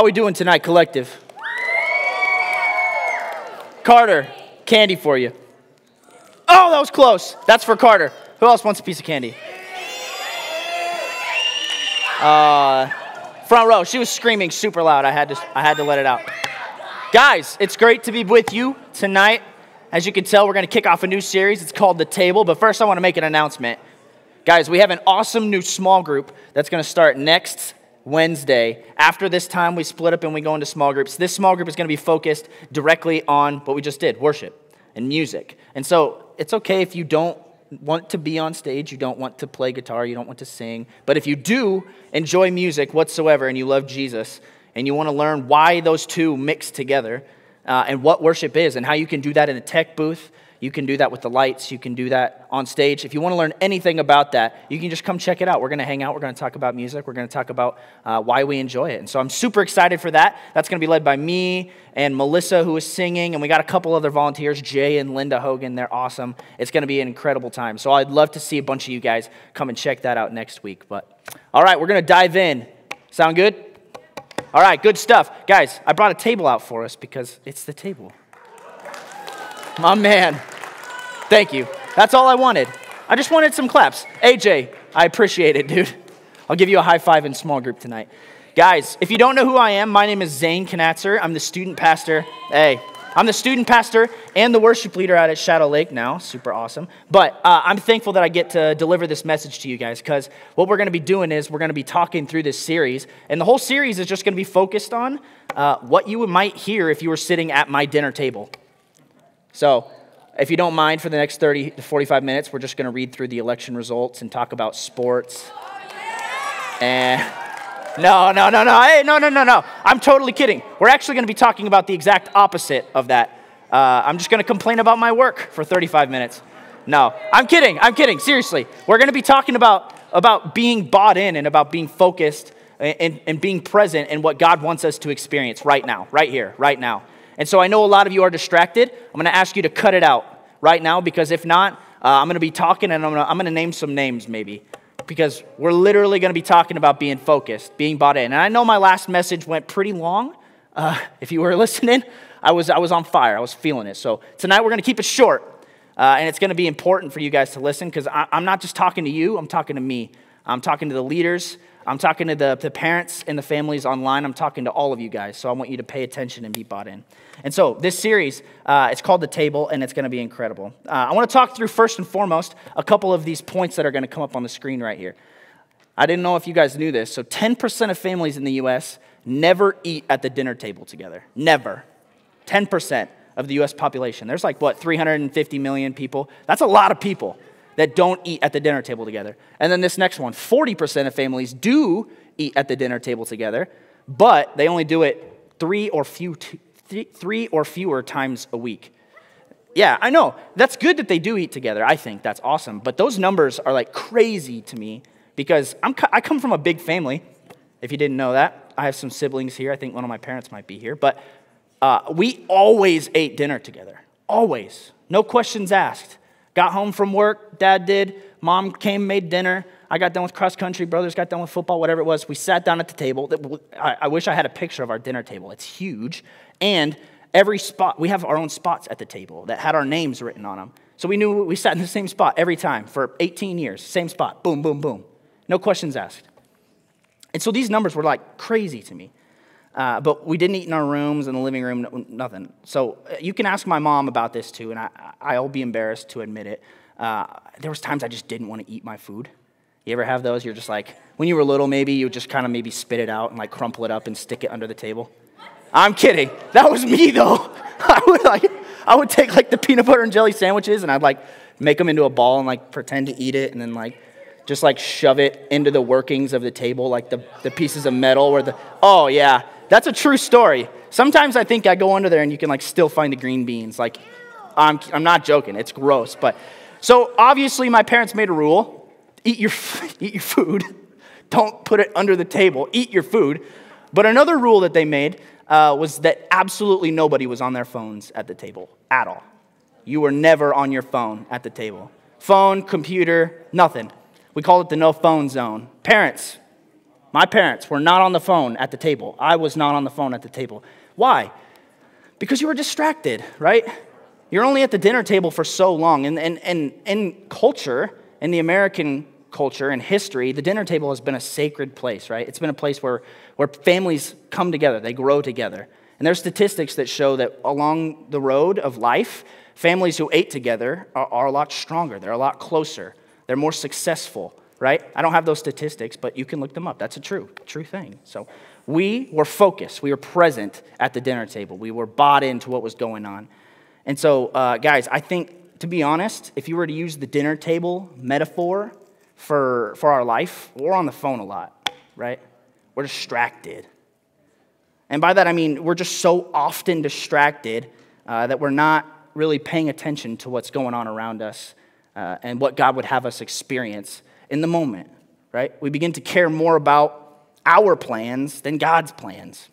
How we doing tonight, collective? Carter, candy for you. Oh, that was close. That's for Carter. Who else wants a piece of candy? Uh, front row. She was screaming super loud. I had to, I had to let it out. Guys, it's great to be with you tonight. As you can tell, we're going to kick off a new series. It's called The Table. But first, I want to make an announcement. Guys, we have an awesome new small group that's going to start next Wednesday. After this time, we split up and we go into small groups. This small group is going to be focused directly on what we just did worship and music. And so it's okay if you don't want to be on stage, you don't want to play guitar, you don't want to sing. But if you do enjoy music whatsoever and you love Jesus and you want to learn why those two mix together uh, and what worship is and how you can do that in a tech booth you can do that with the lights. You can do that on stage. If you want to learn anything about that, you can just come check it out. We're going to hang out. We're going to talk about music. We're going to talk about uh, why we enjoy it. And so I'm super excited for that. That's going to be led by me and Melissa, who is singing. And we got a couple other volunteers, Jay and Linda Hogan. They're awesome. It's going to be an incredible time. So I'd love to see a bunch of you guys come and check that out next week. But all right, we're going to dive in. Sound good? All right, good stuff. Guys, I brought a table out for us because it's the table. My man. Thank you. That's all I wanted. I just wanted some claps. AJ, I appreciate it, dude. I'll give you a high five in small group tonight. Guys, if you don't know who I am, my name is Zane Knatzer. I'm the student pastor. Hey, I'm the student pastor and the worship leader out at Shadow Lake now. Super awesome. But uh, I'm thankful that I get to deliver this message to you guys because what we're going to be doing is we're going to be talking through this series. And the whole series is just going to be focused on uh, what you might hear if you were sitting at my dinner table. So, if you don't mind, for the next 30 to 45 minutes, we're just going to read through the election results and talk about sports. And no, no, no, no, hey, no, no, no, no. I'm totally kidding. We're actually going to be talking about the exact opposite of that. Uh, I'm just going to complain about my work for 35 minutes. No, I'm kidding. I'm kidding. Seriously, we're going to be talking about about being bought in and about being focused and, and being present in what God wants us to experience right now, right here, right now. And so I know a lot of you are distracted. I'm going to ask you to cut it out right now because if not, uh, I'm going to be talking and I'm going, to, I'm to name some names maybe because we're literally going to be talking about being focused, being bought in. And I know my last message went pretty long. Uh, if you were listening, I was, I was on fire. I was feeling it. So tonight we're going to keep it short. Uh, and it's going to be important for you guys to listen because I'm not just talking to you, I'm talking to me. I'm talking to the leaders. I'm talking to the, the parents and the families online. I'm talking to all of you guys. So I want you to pay attention and be bought in. And so this series, uh, it's called The Table, and it's going to be incredible. Uh, I want to talk through, first and foremost, a couple of these points that are going to come up on the screen right here. I didn't know if you guys knew this. So 10% of families in the U.S. never eat at the dinner table together. Never. 10% of the U.S. population. There's like, what, 350 million people? That's a lot of people that don't eat at the dinner table together. And then this next one 40% of families do eat at the dinner table together, but they only do it three or few, three or fewer times a week. Yeah, I know. That's good that they do eat together. I think that's awesome. But those numbers are like crazy to me because I'm, I come from a big family. If you didn't know that, I have some siblings here. I think one of my parents might be here. But uh, we always ate dinner together. Always. No questions asked. Got home from work, dad did. Mom came, made dinner. I got done with cross country, brothers got done with football, whatever it was. We sat down at the table. I wish I had a picture of our dinner table. It's huge. And every spot, we have our own spots at the table that had our names written on them. So we knew we sat in the same spot every time for 18 years, same spot, boom, boom, boom. No questions asked. And so these numbers were like crazy to me. Uh, but we didn't eat in our rooms, in the living room, nothing. So uh, you can ask my mom about this too, and I, I'll be embarrassed to admit it. Uh, there was times I just didn't want to eat my food. You ever have those? You're just like, when you were little, maybe you would just kind of maybe spit it out and like crumple it up and stick it under the table. I'm kidding. That was me though. I would like, I would take like the peanut butter and jelly sandwiches and I'd like make them into a ball and like pretend to eat it and then like just like shove it into the workings of the table, like the, the pieces of metal where the, oh yeah, that's a true story. Sometimes I think I go under there and you can like still find the green beans. Like, I'm, I'm not joking. It's gross. But so obviously my parents made a rule: eat your eat your food. Don't put it under the table. Eat your food. But another rule that they made uh, was that absolutely nobody was on their phones at the table at all. You were never on your phone at the table. Phone, computer, nothing. We call it the no phone zone. Parents, my parents were not on the phone at the table. I was not on the phone at the table. Why? Because you were distracted, right? You're only at the dinner table for so long. And, and, and in culture, in the American culture and history, the dinner table has been a sacred place, right? It's been a place where, where families come together, they grow together. And there's statistics that show that along the road of life, families who ate together are, are a lot stronger, they're a lot closer, they're more successful, right? I don't have those statistics, but you can look them up. That's a true, true thing. So we were focused, we were present at the dinner table, we were bought into what was going on. And so, uh, guys, I think, to be honest, if you were to use the dinner table metaphor for, for our life, we're on the phone a lot, right? We're distracted. And by that, I mean we're just so often distracted uh, that we're not really paying attention to what's going on around us uh, and what God would have us experience in the moment, right? We begin to care more about our plans than God's plans,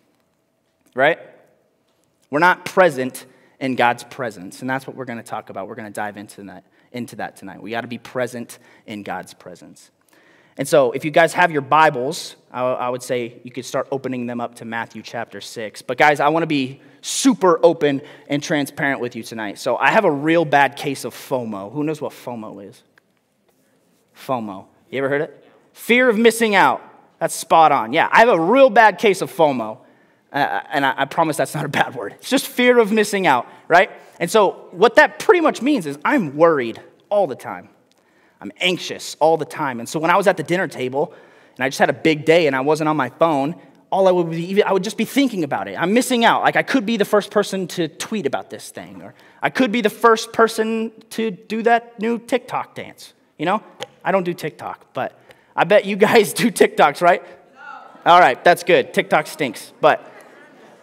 right? We're not present in God's presence. And that's what we're going to talk about. We're going to dive into that, into that tonight. We got to be present in God's presence. And so, if you guys have your Bibles, I would say you could start opening them up to Matthew chapter 6. But, guys, I want to be super open and transparent with you tonight. So, I have a real bad case of FOMO. Who knows what FOMO is? FOMO. You ever heard it? Fear of missing out. That's spot on. Yeah, I have a real bad case of FOMO. Uh, and I, I promise that's not a bad word. It's just fear of missing out, right? And so, what that pretty much means is I'm worried all the time. I'm anxious all the time. And so, when I was at the dinner table and I just had a big day and I wasn't on my phone, all I would be, I would just be thinking about it. I'm missing out. Like, I could be the first person to tweet about this thing, or I could be the first person to do that new TikTok dance. You know, I don't do TikTok, but I bet you guys do TikToks, right? No. All right, that's good. TikTok stinks. But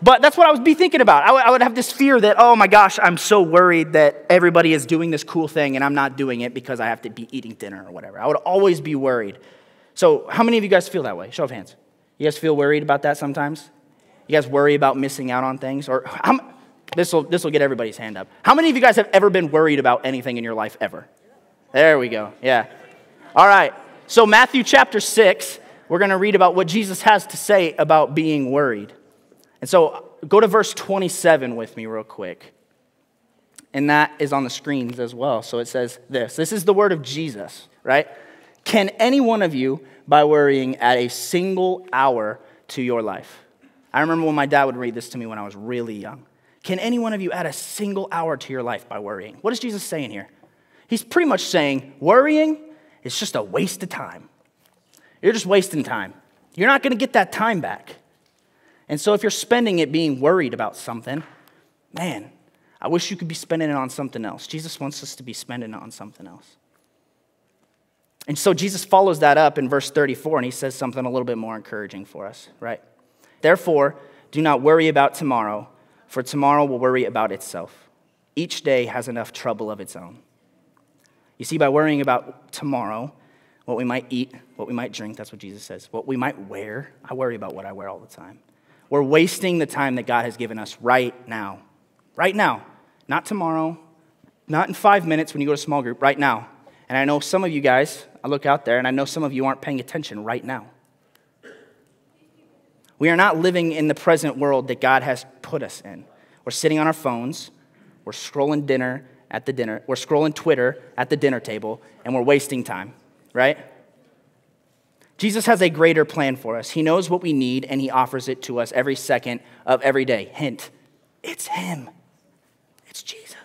but that's what I would be thinking about. I would, I would have this fear that, oh my gosh, I'm so worried that everybody is doing this cool thing and I'm not doing it because I have to be eating dinner or whatever. I would always be worried. So, how many of you guys feel that way? Show of hands. You guys feel worried about that sometimes? You guys worry about missing out on things? Or this will this will get everybody's hand up. How many of you guys have ever been worried about anything in your life ever? There we go. Yeah. All right. So Matthew chapter 6, we're going to read about what Jesus has to say about being worried. And so go to verse 27 with me, real quick. And that is on the screens as well. So it says this This is the word of Jesus, right? Can any one of you, by worrying, add a single hour to your life? I remember when my dad would read this to me when I was really young. Can any one of you add a single hour to your life by worrying? What is Jesus saying here? He's pretty much saying worrying is just a waste of time. You're just wasting time. You're not going to get that time back. And so if you're spending it being worried about something, man, I wish you could be spending it on something else. Jesus wants us to be spending it on something else. And so Jesus follows that up in verse 34, and he says something a little bit more encouraging for us, right? Therefore, do not worry about tomorrow, for tomorrow will worry about itself. Each day has enough trouble of its own. You see, by worrying about tomorrow, what we might eat, what we might drink, that's what Jesus says, what we might wear, I worry about what I wear all the time. We're wasting the time that God has given us right now. Right now. Not tomorrow, not in five minutes when you go to small group, right now. And I know some of you guys, I look out there and I know some of you aren't paying attention right now. We are not living in the present world that God has put us in. We're sitting on our phones, we're scrolling dinner at the dinner, we're scrolling Twitter at the dinner table, and we're wasting time, right? Jesus has a greater plan for us. He knows what we need and he offers it to us every second of every day. Hint, it's him. It's Jesus,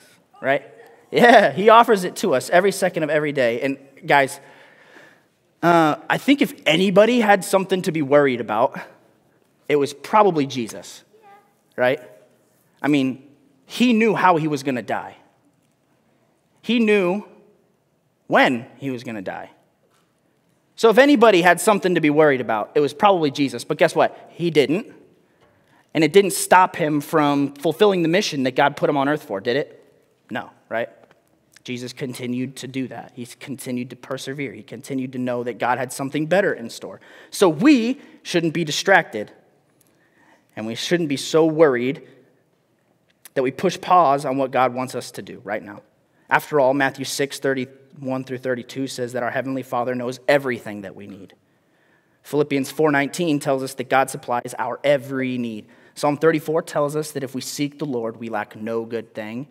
right? Yeah, he offers it to us every second of every day. And guys, uh, I think if anybody had something to be worried about, it was probably Jesus, right? I mean, he knew how he was going to die. He knew when he was going to die. So if anybody had something to be worried about, it was probably Jesus. But guess what? He didn't. And it didn't stop him from fulfilling the mission that God put him on earth for, did it? No, right? Jesus continued to do that. He continued to persevere. He continued to know that God had something better in store. So we shouldn't be distracted. And we shouldn't be so worried that we push pause on what God wants us to do right now. After all, Matthew 6 30 1 through 32 says that our Heavenly Father knows everything that we need. Philippians 4:19 tells us that God supplies our every need. Psalm 34 tells us that if we seek the Lord, we lack no good thing.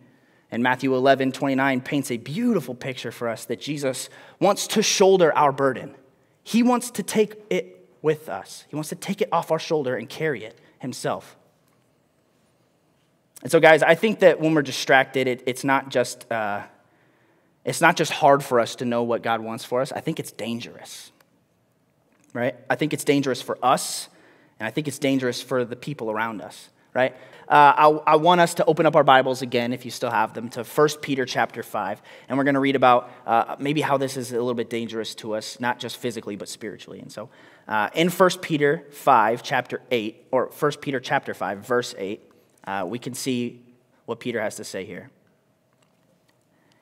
And Matthew 11, 29 paints a beautiful picture for us that Jesus wants to shoulder our burden. He wants to take it with us, He wants to take it off our shoulder and carry it Himself. And so, guys, I think that when we're distracted, it, it's, not just, uh, it's not just hard for us to know what God wants for us, I think it's dangerous. Right? I think it's dangerous for us, and I think it's dangerous for the people around us. Right? Uh, I, I, want us to open up our Bibles again, if you still have them, to 1 Peter chapter 5. And we're going to read about uh, maybe how this is a little bit dangerous to us, not just physically, but spiritually. And so uh, in 1 Peter 5, chapter 8, or 1 Peter chapter 5, verse 8, uh, we can see what Peter has to say here.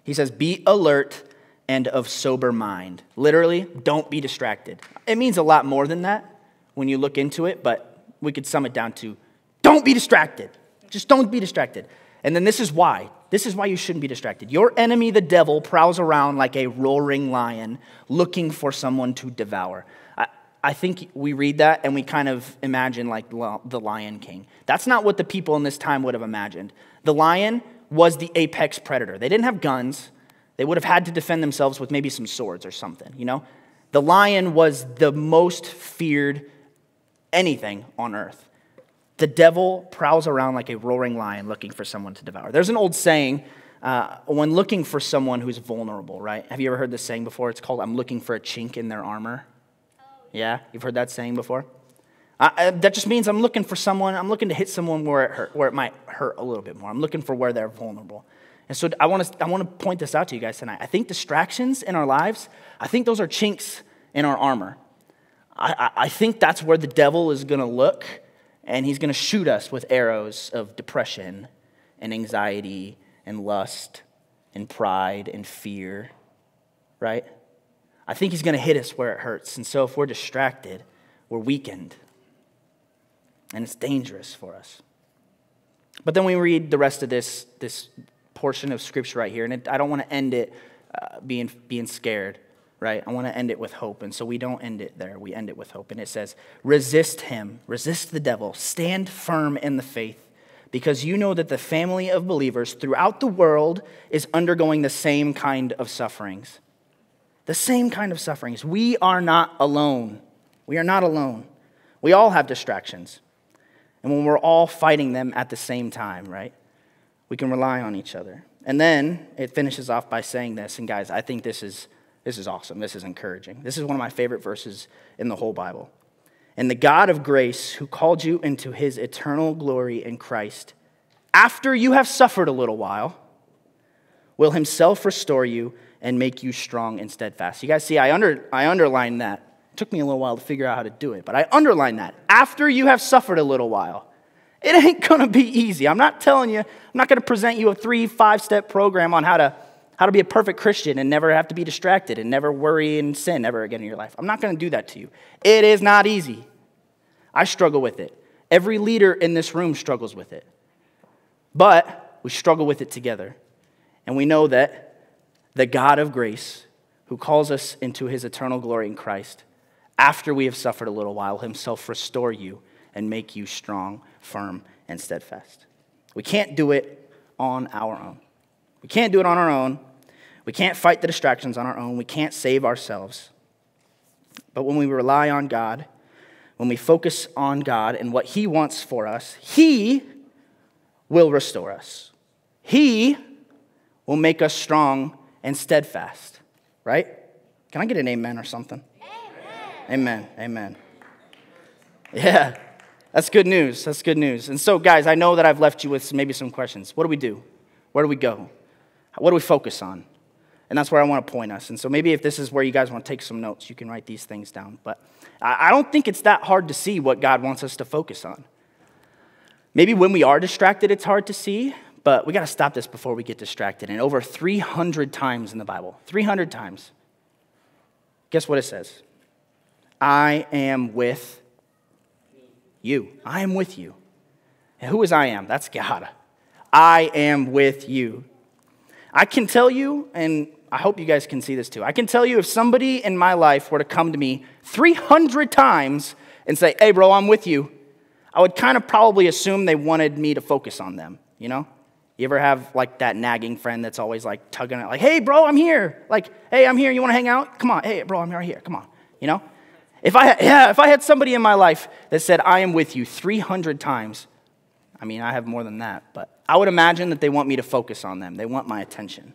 He says, Be alert and of sober mind. Literally, don't be distracted. It means a lot more than that when you look into it, but we could sum it down to don't be distracted. Just don't be distracted. And then this is why. This is why you shouldn't be distracted. Your enemy, the devil, prowls around like a roaring lion looking for someone to devour. I, I think we read that and we kind of imagine like the Lion King. That's not what the people in this time would have imagined. The lion was the apex predator. They didn't have guns. They would have had to defend themselves with maybe some swords or something, you know? The lion was the most feared anything on earth. The devil prowls around like a roaring lion looking for someone to devour. There's an old saying uh, when looking for someone who's vulnerable, right? Have you ever heard this saying before? It's called, I'm looking for a chink in their armor. Yeah, you've heard that saying before? Uh, that just means I'm looking for someone, I'm looking to hit someone where it, hurt, where it might hurt a little bit more. I'm looking for where they're vulnerable. And so I want, to, I want to point this out to you guys tonight. I think distractions in our lives, I think those are chinks in our armor. I, I, I think that's where the devil is going to look and he's going to shoot us with arrows of depression and anxiety and lust and pride and fear, right? I think he's going to hit us where it hurts. And so if we're distracted, we're weakened. And it's dangerous for us. But then we read the rest of this, this portion of scripture right here, and it, I don't want to end it uh, being, being scared right? I want to end it with hope. And so we don't end it there. We end it with hope. And it says, resist him, resist the devil, stand firm in the faith, because you know that the family of believers throughout the world is undergoing the same kind of sufferings. The same kind of sufferings. We are not alone. We are not alone. We all have distractions. And when we're all fighting them at the same time, right? We can rely on each other. And then it finishes off by saying this, and guys, I think this is this is awesome. This is encouraging. This is one of my favorite verses in the whole Bible. And the God of grace, who called you into his eternal glory in Christ, after you have suffered a little while, will himself restore you and make you strong and steadfast. You guys see, I, under, I underlined that. It took me a little while to figure out how to do it, but I underlined that. After you have suffered a little while, it ain't gonna be easy. I'm not telling you, I'm not gonna present you a three, five step program on how to how to be a perfect Christian and never have to be distracted and never worry and sin ever again in your life. I'm not to do that to you. It is not easy. I struggle with it. Every leader in this room struggles with it. But we struggle with it together. And we know that the God of grace, who calls us into his eternal glory in Christ, after we have suffered a little while, himself restore you and make you strong, firm, and steadfast. We can't do it on our own. We can't do it on our own. We can't fight the distractions on our own. We can't save ourselves. But when we rely on God, when we focus on God and what He wants for us, He will restore us. He will make us strong and steadfast, right? Can I get an amen or something? Amen. Amen. Amen. Yeah, that's good news. That's good news. And so, guys, I know that I've left you with maybe some questions. What do we do? Where do we go? What do we focus on? And that's where I want to point us. And so maybe if this is where you guys want to take some notes, you can write these things down. But I don't think it's that hard to see what God wants us to focus on. Maybe when we are distracted, it's hard to see, but we got to stop this before we get distracted. And over 300 times in the Bible, 300 times, guess what it says? I am with you. I am with you. And who is I am? That's God. I am with you. I can tell you, and I hope you guys can see this too. I can tell you if somebody in my life were to come to me 300 times and say, hey, bro, I'm with you, I would kind of probably assume they wanted me to focus on them, you know? You ever have like that nagging friend that's always like tugging at, like, hey, bro, I'm here. Like, hey, I'm here. You want to hang out? Come on. Hey, bro, I'm right here. Come on. You know? If I, yeah, if I had somebody in my life that said, I am with you 300 times, I mean, I have more than that, but I would imagine that they want me to focus on them. They want my attention.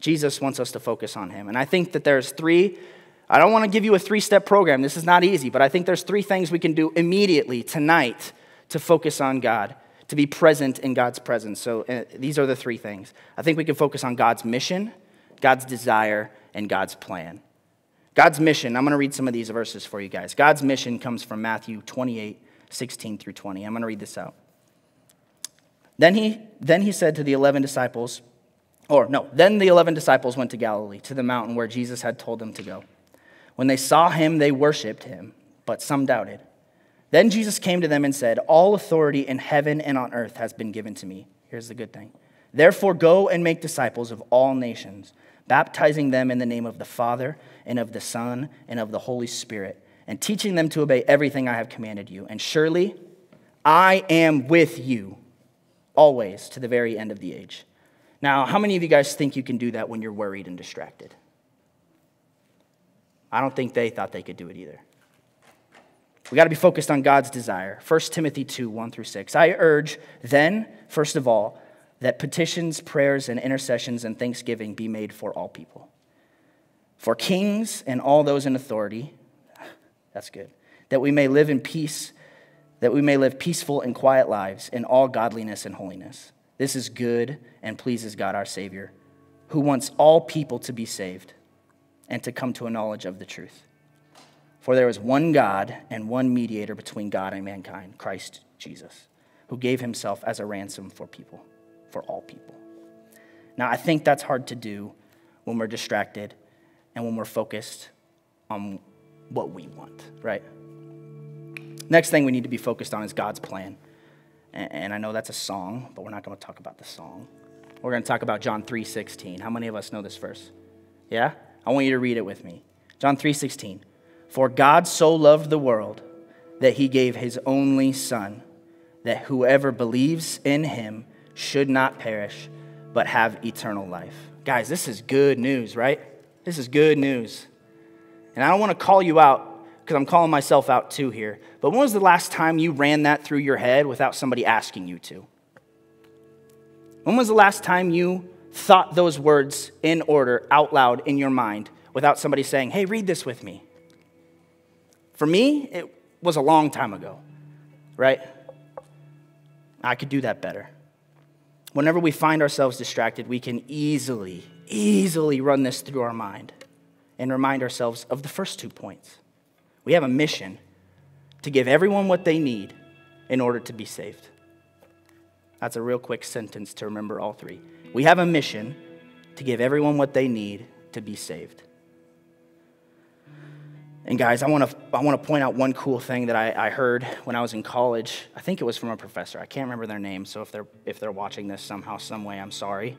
Jesus wants us to focus on him. And I think that there's three, I don't want to give you a three step program. This is not easy, but I think there's three things we can do immediately tonight to focus on God, to be present in God's presence. So uh, these are the three things. I think we can focus on God's mission, God's desire, and God's plan. God's mission, I'm going to read some of these verses for you guys. God's mission comes from Matthew 28, 16 through 20. I'm going to read this out. Then he, then he said to the 11 disciples, or no, then the 11 disciples went to Galilee, to the mountain where Jesus had told them to go. When they saw him, they worshiped him, but some doubted. Then Jesus came to them and said, All authority in heaven and on earth has been given to me. Here's the good thing. Therefore, go and make disciples of all nations, baptizing them in the name of the Father, and of the Son, and of the Holy Spirit, and teaching them to obey everything I have commanded you. And surely I am with you always to the very end of the age. Now, how many of you guys think you can do that when you're worried and distracted? I don't think they thought they could do it either. We got to be focused on God's desire. 1 Timothy 2 1 through 6. I urge, then, first of all, that petitions, prayers, and intercessions and thanksgiving be made for all people. For kings and all those in authority, that's good, that we may live in peace, that we may live peaceful and quiet lives in all godliness and holiness. This is good and pleases God our Savior, who wants all people to be saved and to come to a knowledge of the truth. For there is one God and one mediator between God and mankind, Christ Jesus, who gave himself as a ransom for people, for all people. Now, I think that's hard to do when we're distracted and when we're focused on what we want, right? Next thing we need to be focused on is God's plan. And I know that's a song, but we're not going to talk about the song. We're going to talk about John 3:16. How many of us know this verse? Yeah? I want you to read it with me. John 3:16. For God so loved the world that he gave his only son that whoever believes in him should not perish but have eternal life. Guys, this is good news, right? This is good news. And I don't want to call you out because I'm calling myself out too here. But when was the last time you ran that through your head without somebody asking you to? When was the last time you thought those words in order out loud in your mind without somebody saying, hey, read this with me? For me, it was a long time ago, right? I could do that better. Whenever we find ourselves distracted, we can easily, easily run this through our mind and remind ourselves of the first two points. We have a mission to give everyone what they need in order to be saved. That's a real quick sentence to remember all three. We have a mission to give everyone what they need to be saved. And guys, I want to I want to point out one cool thing that I, I heard when I was in college. I think it was from a professor. I can't remember their name, so if they're if they're watching this somehow, some way, I'm sorry.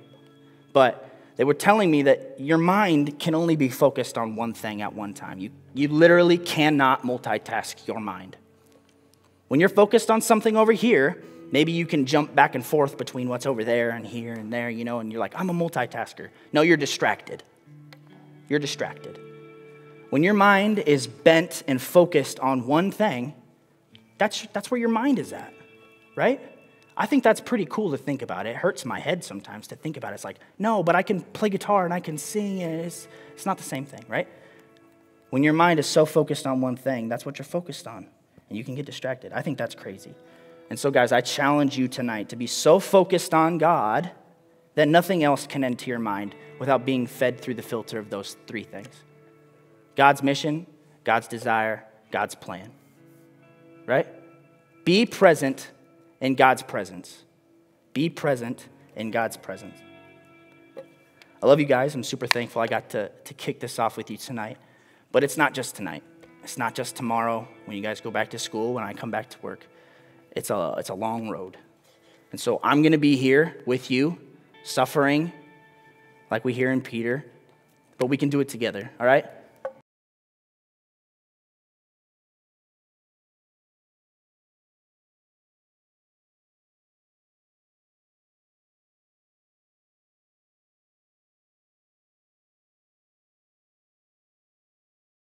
But they were telling me that your mind can only be focused on one thing at one time. You, you literally cannot multitask your mind. When you're focused on something over here, maybe you can jump back and forth between what's over there and here and there, you know, and you're like, I'm a multitasker. No, you're distracted. You're distracted. When your mind is bent and focused on one thing, that's, that's where your mind is at, right? I think that's pretty cool to think about. It hurts my head sometimes to think about it. It's like, no, but I can play guitar and I can sing. And it's, it's not the same thing, right? When your mind is so focused on one thing, that's what you're focused on. And you can get distracted. I think that's crazy. And so, guys, I challenge you tonight to be so focused on God that nothing else can enter your mind without being fed through the filter of those three things God's mission, God's desire, God's plan. Right? Be present in God's presence. Be present in God's presence. I love you guys. I'm super thankful I got to, to kick this off with you tonight. But it's not just tonight. It's not just tomorrow when you guys go back to school, when I come back to work. It's a, it's a long road. And so I'm going to be here with you, suffering like we hear in Peter, but we can do it together, all right?